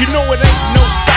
You know it ain't no stop.